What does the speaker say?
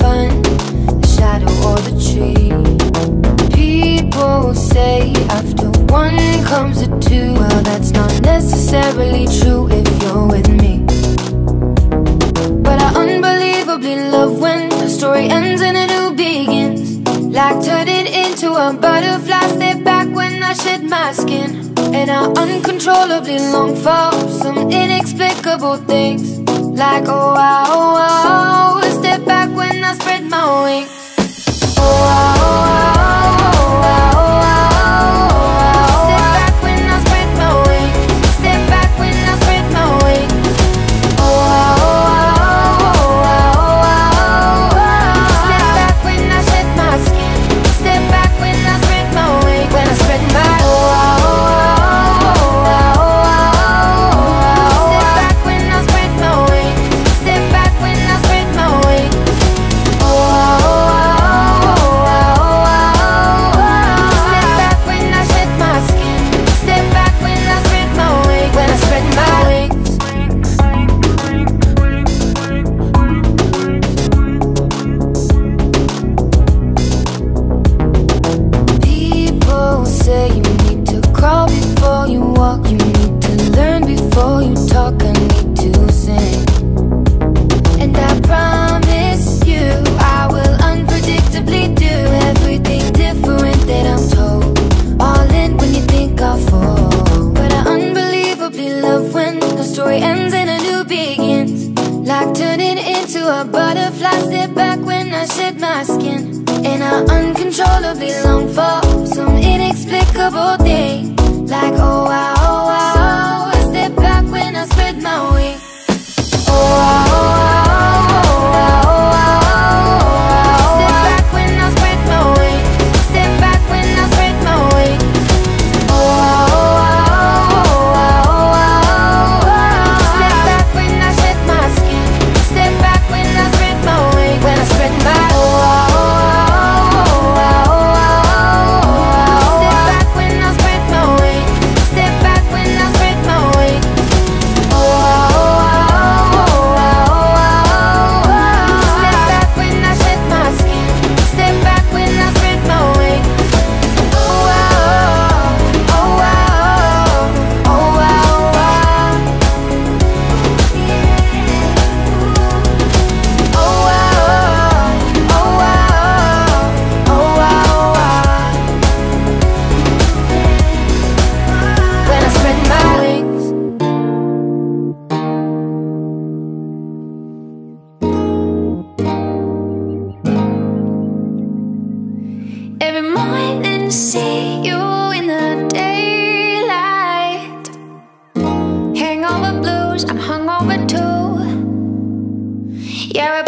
fun, the shadow or the tree. People say after one comes a two. Well, that's not necessarily true if you're with me. But I unbelievably love when a story ends and a new begins. Like turning into a butterfly, step back when I shed my skin. And I uncontrollably long for some inexplicable things. Like, oh, wow, oh, wow. Spread my wings. Turn it into a butterfly Step back when I shed my skin. And I uncontrollably long for Some inexplicable thing. Like oh wow, oh wow. Yeah,